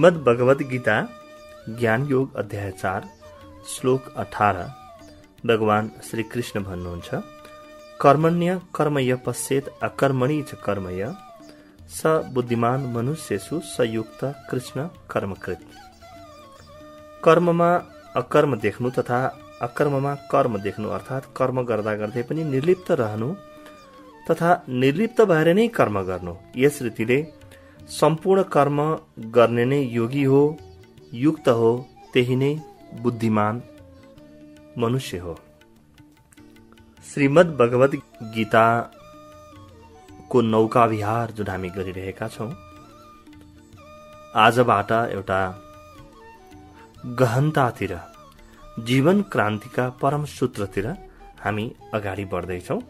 श्रीमद् भगवत गीता ज्ञान योग अध्याय चार श्लोक अठार। भगवान श्री कृष्ण भन्नुहुन्छ कर्मण्य कर्मय पश्चेत अकर्मणी च कर्मय स बुद्धिमान मनुष्यसु संयुक्त कृष्ण कर्मकृत। कर्ममा अकर्म देख्नु तथा अकर्ममा कर्म देख्नु अर्थात् कर्म गर्दा गर्दै पनि निर्लिप्त रहनु तथा निर्लिप्त भएर नै कर्म गर्नु। यस रीतिले सम्पूर्ण कर्म गर्ने नै योगी हो युक्त हो त्यही नै बुद्धिमान मनुष्य हो। श्रीमद् भगवत गीताको नौका विहार जुन हामी गरिरहेका छौँ आजबाट एउटा गहनतातिर जीवन क्रान्तिका परम सूत्रतिर हामी अगाडि बढ्दैछौँ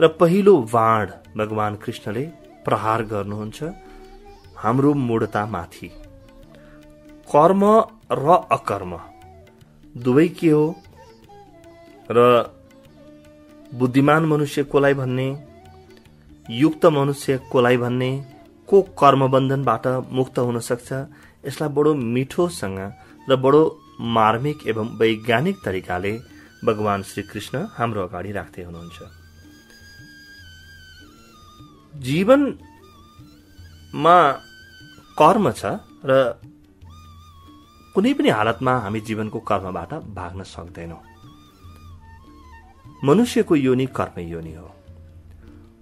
र पहिलो वाण भगवान कृष्णले प्रहार गर्नुहुन्छ। हाम्रो मूढतामाथि। कर्म र अकर्म। दुवै के हो? र बुद्धिमान मनुष्य कोलाई भन्ने? युक्त मनुष्य कोलाई भन्ने? को कर्मबन्धनबाट मुक्त हुन सक्छ? यसलाई बडो मिठोसँग र बडो मार्मिक एवं वैज्ञानिक तरिकाले भगवान श्रीकृष्ण हाम्रो अगाडि राख्दै हुनुहुन्छ। जीवनमा कर्म छ र कुनै पनि हालतमा हामी जीवनको कर्मबाट भाग्न सक्दैनौँ। मनुष्यको योनि कर्म योनि हो।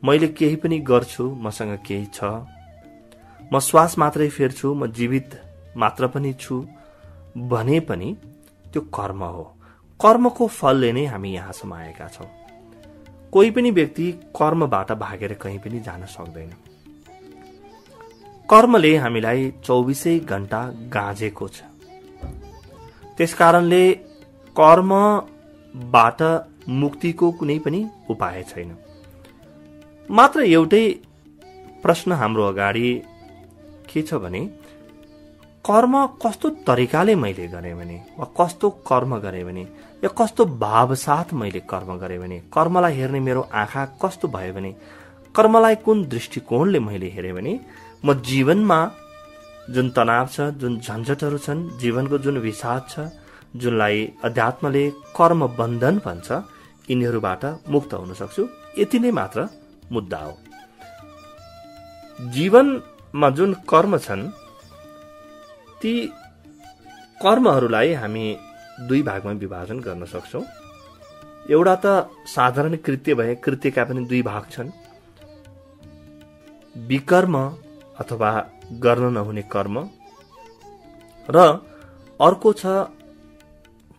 मैले केही पनि गर्छु मसँग केही छ। म श्वास मात्रै फेर्छु म जीवित मात्र पनि छु भने पनि त्यो कर्म हो। कर्मको फलले नै हामी यहाँसम्म आएका छौँ। कोही पनि व्यक्ति कर्मबाट भागेर कहीँ पनि जान सक्दैन। कर्मले हामीलाई चौबिसै घण्टा गाँजेको छ। त्यसकारणले कर्मबाट मुक्तिको कुनै पनि उपाय छैन। मात्र एउटै प्रश्न हाम्रो अगाडि के छ भने कर्म कस्तो तरिकाले मैले गरेँ भने वा कस्तो कर्म गरेँ भने या कस्तो भावसाथ मैले कर्म गरेँ भने कर्मलाई हेर्ने मेरो आँखा कस्तो भयो भने कर्मलाई कुन दृष्टिकोणले मैले हेरेँ भने म जीवनमा जुन तनाव छ जुन झन्झटहरू छन् जीवनको जुन विषाद छ जुनलाई अध्यात्मले कर्म बन्धन भन्छ यिनीहरूबाट मुक्त हुन सक्छु। यति नै मात्र मुद्दा हो। जीवनमा जुन कर्म छन् ती कर्महरूलाई हामी दुई भागमा विभाजन गर्न सक्छौँ। एउटा त साधारण कृत्य भए कृत्यका पनि दुई भाग छन्। विकर्म अथवा गर्न नहुने कर्म। र अर्को छ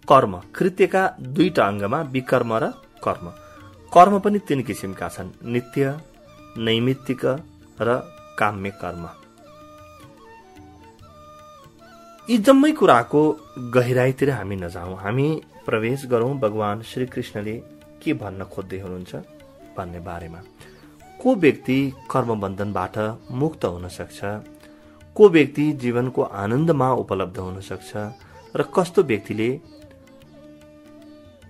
कर्म। कृत्यका दुईटा अङ्गमा विकर्म र कर्म। कर्म पनि तीन किसिमका छन्। नित्य नैमित्तिक र काम्य कर्म। यी जम्मै कुराको गहिराईतिर हामी नजाउँ। हामी प्रवेश गरौँ। भगवान श्रीकृष्णले के भन्न खोज्दै हुनुहुन्छ भन्ने बारेमा। को व्यक्ति कर्मबन्धनबाट मुक्त हुन सक्छ? को व्यक्ति जीवनको आनन्दमा उपलब्ध हुन सक्छ? र कस्तो व्यक्तिले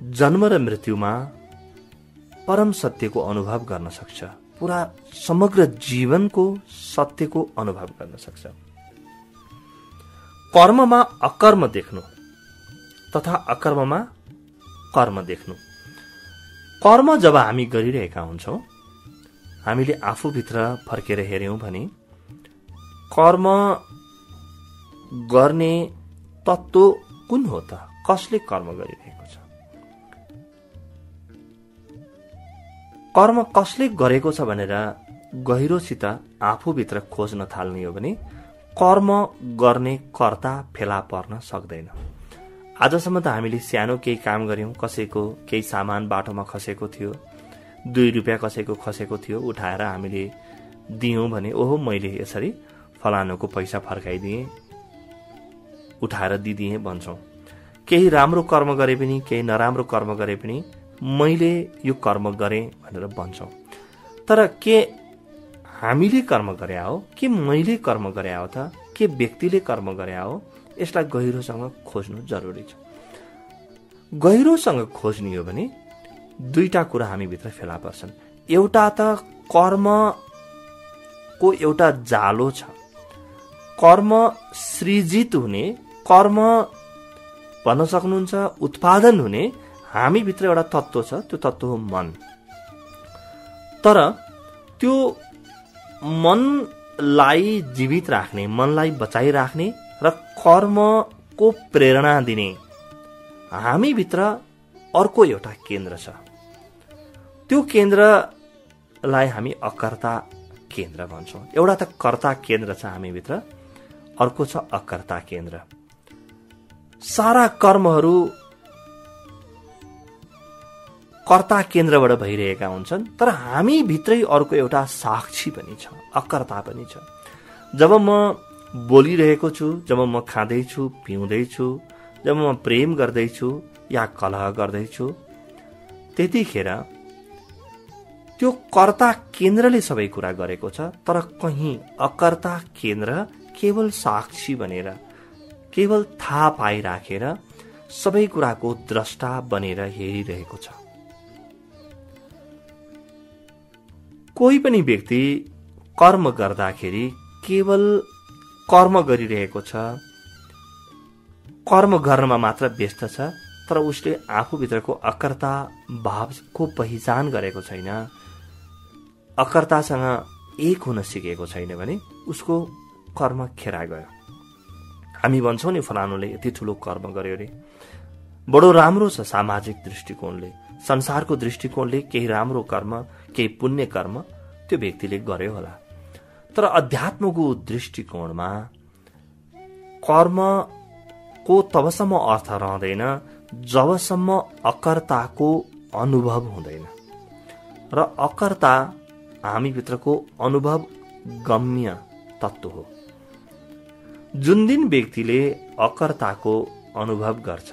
जन्म र मृत्युमा परम सत्यको अनुभव गर्न सक्छ? पुरा समग्र जीवनको सत्यको अनुभव गर्न सक्छ। कर्ममा अकर्म देख्नु तथा अकर्ममा कर्म देख्नु। कर्म जब हामी गरिरहेका हुन्छौँ हामीले आफूभित्र फर्केर हेऱ्यौँ भने कर्म गर्ने तत्त्व कुन हो त? कसले कर्म गरिरहेको छ? कर्म कसले गरेको छ भनेर गहिरोसित आफूभित्र खोज्न थाल्ने हो भने कर्म गर्ने कर्ता फेला पर्न सक्दैन। आजसम्म त हामीले सानो केही काम गर्यौँ कसैको केही सामान बाटोमा खसेको थियो दुई रुपियाँ कसैको खसेको थियो उठाएर हामीले दियौँ भने ओहो मैले यसरी फलानुको पैसा फर्काइदिएँ उठाएर दिदिएँ भन्छौँ। केही राम्रो कर्म गरे पनि केही नराम्रो कर्म गरे पनि मैले यो कर्म गरेँ भनेर भन्छौँ। तर के हामीले कर्म गरे हो? के मैले कर्म गरे हो त? के व्यक्तिले कर्म गरे हो? यसलाई गहिरोसँग खोज्नु जरुरी छ। गहिरोसँग खोज्ने हो भने दुईटा कुरा हामीभित्र फेला पर्छन्। एउटा त कर्मको एउटा जालो छ। कर्म सृजित हुने कर्म भन्न सक्नुहुन्छ उत्पादन हुने हामीभित्र एउटा तत्व छ त्यो तत्व हो मन। तर त्यो मनलाई जीवित राख्ने मनलाई बचाइराख्ने र कर्मको प्रेरणा दिने हामीभित्र अर्को एउटा केन्द्र छ। त्यो केन्द्रलाई हामी अकर्ता केन्द्र भन्छौँ। एउटा त कर्ता केन्द्र छ हामीभित्र अर्को छ अकर्ता केन्द्र। सारा कर्महरू कर्ता केन्द्रबाट भइरहेका हुन्छन् तर हामी भित्रै अर्को एउटा साक्षी पनि छ अकर्ता पनि छ। जब म बोलिरहेको छु जब म खाँदैछु पिउँदैछु जब म प्रेम गर्दैछु या कलह गर्दैछु त्यतिखेर त्यो कर्ता केन्द्रले सबै कुरा गरेको छ तर कहीँ अकर्ता केन्द्र केवल साक्षी बनेर केवल थाहा पाइराखेर सबै कुराको द्रष्टा बनेर हेरिरहेको छ। कोही पनि व्यक्ति कर्म गर्दाखेरि केवल कर्म गरिरहेको छ कर्म गर्नमा मात्र व्यस्त छ तर उसले आफूभित्रको अकर्ता भावको पहिचान गरेको छैन। अकर्तासँग एक हुन सिकेको छैन भने उसको कर्म खेरा गयो। हामी भन्छौँ नि फलानुले यति ठुलो कर्म गर्यो अरे। बडो राम्रो छ सामाजिक दृष्टिकोणले। संसारको दृष्टिकोणले केही राम्रो कर्म केही पुण्य कर्म त्यो व्यक्तिले गर्यो होला। तर अध्यात्मको दृष्टिकोणमा कर्मको तबसम्म अर्थ रहँदैन जबसम्म अकर्ताको अनुभव हुँदैन। र अकर्ता हामीभित्रको अनुभव गम्य तत्व हो। जुन दिन व्यक्तिले अकर्ताको अनुभव गर्छ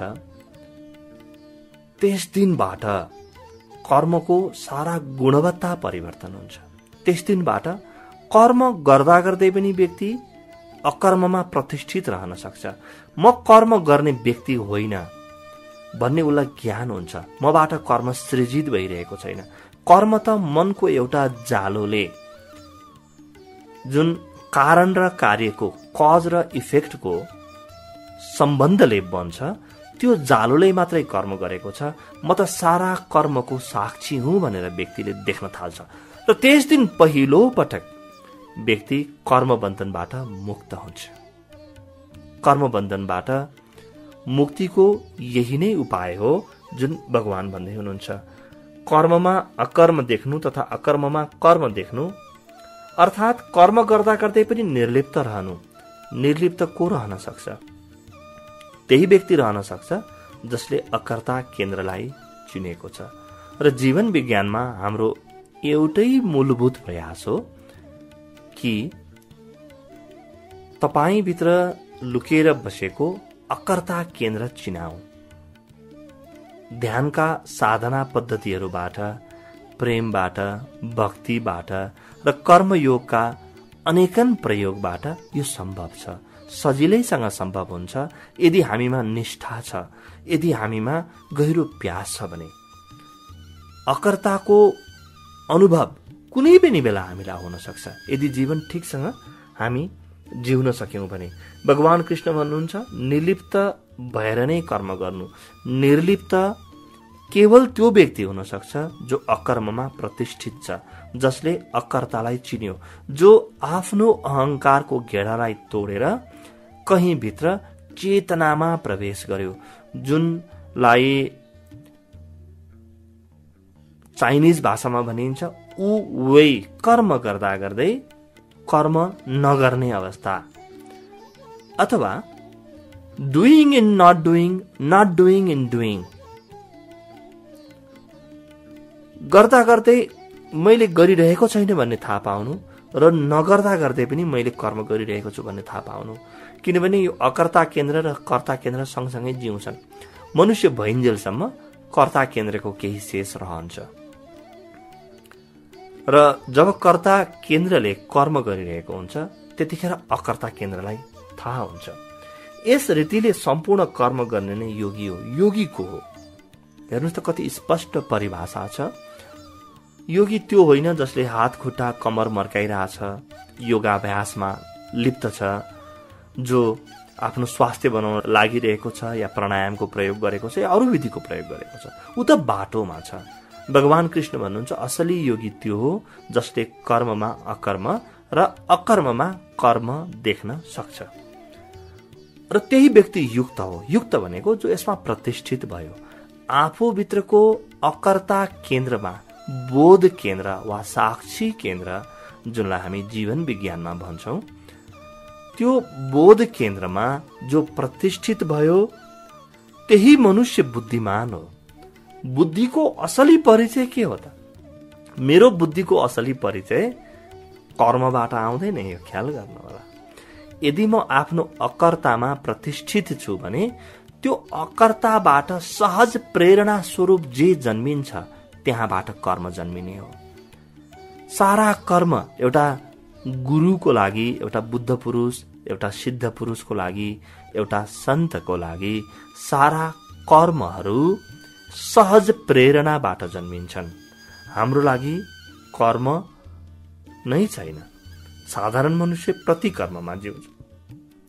त्यस दिनबाट कर्मको सारा गुणवत्ता परिवर्तन हुन्छ। त्यस दिनबाट कर्म गर्दा गर्दै पनि व्यक्ति अकर्ममा प्रतिष्ठित रहन सक्छ। म कर्म गर्ने व्यक्ति होइन भन्ने उसलाई ज्ञान हुन्छ। मबाट कर्म सृजित भइरहेको छैन। कर्म त मनको एउटा जालोले। जुन कारण र कार्यको कज र इफेक्टको सम्बन्धले बन्छ त्यो जालोले मात्रै कर्म गरेको छ। म त सारा कर्मको साक्षी हुँ भनेर व्यक्तिले देख्न थाल्छ। र त्यस दिन पहिलो पटक व्यक्ति कर्मबन्धनबाट मुक्त हुन्छ। कर्मबन्धनबाट मुक्तिको यही नै उपाय हो जुन भगवान भन्दै हुनुहुन्छ। कर्ममा अकर्म देख्नु तथा अकर्ममा कर्म देख्नु। अर्थात् कर्म गर्दा गर्दै पनि निर्लिप्त रहनु। निर्लिप्त को रहन सक्छ? त्यही व्यक्ति रहन सक्छ जसले अकर्ता केन्द्रलाई चिनेको छ। र जीवन विज्ञानमा हाम्रो एउटै मूलभूत प्रयास हो कि तपाईँभित्र लुकेर बसेको अकर्ता केन्द्र चिनाऊ। ध्यानका साधना पद्धतिहरूबाट प्रेमबाट भक्तिबाट र कर्मयोगका अनेकन प्रयोगबाट यो सम्भव छ। सजिलैसँग सम्भव हुन्छ यदि हामीमा निष्ठा छ यदि हामीमा गहिरो प्यास छ भने। अकर्ताको अनुभव कुनै पनि बेला हामीलाई हुन सक्छ। यदि जीवन ठिकसँग हामी जिउन सक्यौँ भने भगवान कृष्ण भन्नुहुन्छ निर्लिप्त भएर नै कर्म गर्नु। निर्लिप्त केवल त्यो व्यक्ति हुन सक्छ जो अकर्ममा प्रतिष्ठित छ जसले अकर्तालाई चिन्यो जो आफ्नो अहंकारको घेडालाई तोडेर कहीँ भित्र चेतनामा प्रवेश गर्यो जुनलाई चाइनिज भाषामा भनिन्छ ऊ वे कर्म गर्दा गर्दै कर्म नगर्ने अवस्था। अथवा doing in not doing not doing in doing गर्दा गर्दै मैले गरिरहेको छैन भन्ने थाहा पाउनु र नगर्दा गर्दै पनि मैले कर्म गरिरहेको छु भन्ने थाहा पाउनु। किनभने यो अकर्ता केन्द्र र कर्ता केन्द्र सँगसँगै जिउँछन्। मनुष्य भइन्जेलसम्म कर्ता केन्द्रको केही शेष रहन्छ। र जब कर्ता केन्द्रले कर्म गरिरहेको हुन्छ त्यतिखेर अकर्ता केन्द्रलाई थाहा हुन्छ। यस रीतिले सम्पूर्ण कर्म गर्ने नै योगी हो। योगी को हो। हेर्नुहोस् त कति स्पष्ट परिभाषा छ। योगी त्यो होइन जसले हात खुट्टा कमर मर्काइरहेछ योगाभ्यासमा लिप्त छ जो आफ्नो स्वास्थ्य बनाउन लागिरहेको छ या प्राणायामको प्रयोग गरेको छ या अरू विधिको प्रयोग गरेको छ ऊ त बाटोमा छ। भगवान कृष्ण भन्नुहुन्छ असली योगी त्यो हो जसले कर्ममा अकर्म र अकर्ममा कर्म देख्न सक्छ। र त्यही व्यक्ति युक्त हो। युक्त भनेको जो यसमा प्रतिष्ठित भयो। आफूभित्रको अकर्ता केन्द्रमा बोध केन्द्र वा साक्षी केन्द्र जुनलाई हामी जीवन विज्ञानमा भन्छौँ त्यो बोध केन्द्रमा जो प्रतिष्ठित भयो त्यही मनुष्य बुद्धिमान हो। बुद्धिको असली परिचय के हो त? मेरो बुद्धिको असली परिचय कर्मबाट आउँदैन यो ख्याल गर्नु होला यदि म आफ्नो अकर्तामा प्रतिष्ठित छु भने त्यो अकर्ताबाट सहज प्रेरणा स्वरूप जे जन्मिन्छ त्यहाँबाट कर्म जन्मिने हो। सारा कर्म एउटा गुरुको लागि एउटा बुद्ध पुरुष एउटा सिद्ध पुरुषको लागि एउटा सन्तको लागि सारा कर्महरू सहज प्रेरणाबाट जन्मिन्छन्। हाम्रो लागि कर्म नै छैन। साधारण मनुष्य प्रति कर्ममा जिउँछ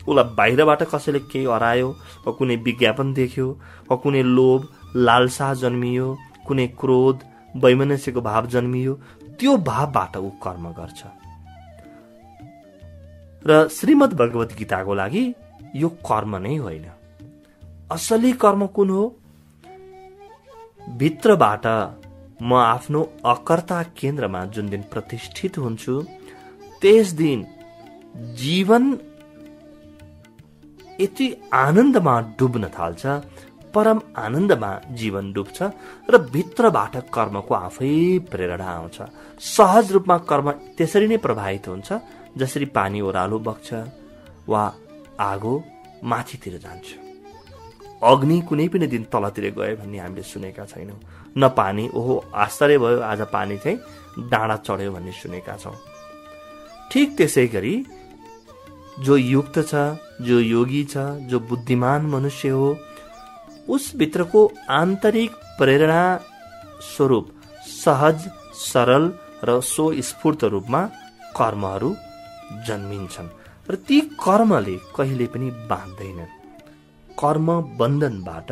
उसलाई बाहिरबाट कसैले केही हरायो वा कुनै विज्ञापन देख्यो वा कुनै लोभ लालसा जन्मियो कुनै क्रोध वैमनस्यको भाव जन्मियो त्यो भावबाट ऊ कर्म गर्छ। र श्रीमद् भगवत गीताको लागि यो कर्म नै होइन। असली कर्म कुन हो? भित्रबाट म आफ्नो अकर्ता केन्द्रमा जुन दिन प्रतिष्ठित हुन्छु त्यस दिन जीवन यति आनन्दमा डुब्न थाल्छ परम आनन्दमा जीवन डुब्छ र भित्रबाट कर्मको आफै प्रेरणा आउँछ। सहज रूपमा कर्म त्यसरी नै प्रभावित हुन्छ जसरी पानी ओह्रालो बग्छ वा आगो माथितिर जान्छ। अग्नि कुनै पनि दिन तलतिर गयो भन्ने हामीले सुनेका छैनौँ। न पानी ओहो आश्चर्य भयो आज पानी चाहिँ डाँडा चढ्यो भन्ने सुनेका छौँ। ठिक त्यसै गरी जो युक्त छ जो योगी छ जो बुद्धिमान मनुष्य हो उसभित्रको आन्तरिक प्रेरणा स्वरूप सहज सरल र स्वस्फूर्त रूपमा कर्महरू जन्मिन्छन्। र ती कर्मले कहिले पनि बाँध्दैनन् कर्म बन्धनबाट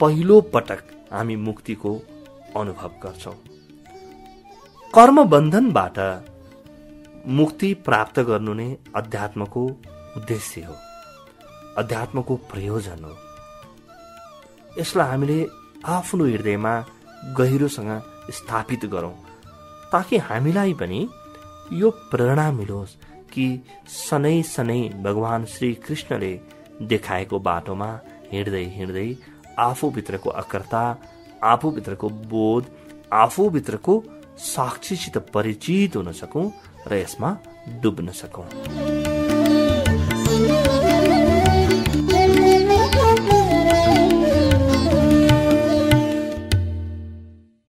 पहिलो पटक हामी मुक्तिको अनुभव गर्छौँ। कर्म बन्धनबाट मुक्ति प्राप्त गर्नु नै अध्यात्मको उद्देश्य हो। अध्यात्मको प्रयोजन हो। यसलाई हामीले आफ्नो हृदयमा गहिरोसँग स्थापित गरौँ ताकि हामीलाई पनि यो प्रेरणा मिलोस् कि सनै सनै भगवान श्री कृष्णले देखाएको बाटोमा हिँड्दै हिँड्दै आफूभित्रको अकर्ता आफूभित्रको बोध आफूभित्रको साक्षीसित परिचित हुन सकौँ र यसमा डुब्न सकौँ।